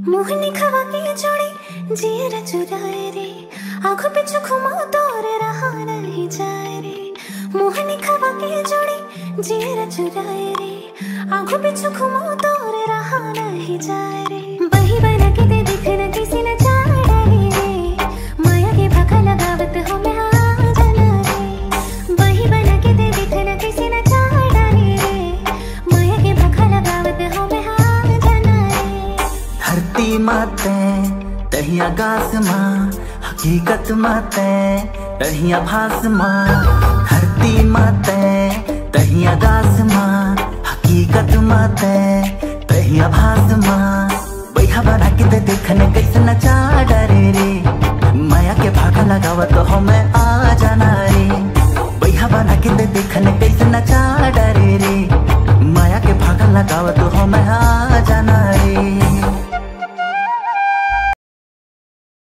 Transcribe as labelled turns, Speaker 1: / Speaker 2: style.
Speaker 1: मोहनी खवा के जोड़ी जियर चुराए रे। आँखों पे चुखुमा तोर रहा नहीं जाए रे। मोहनी खवा के जोड़ी जियर चुराए रे। आँखों पे चुखुमा तोर रहा नहीं जाए रे। बही बना के
Speaker 2: धरती माते तहिया गास माँ, हकीकत माते तहिया भास माँ। धरती माते तहिया गास माँ, हकीकत माते तहिया भास माँ। बैहा बना के देखने कैसे नचा डरे रे। माया के भागा लगावत हो मैं आ जाना रे। बैहा बना के देखने कैसे नचा डरे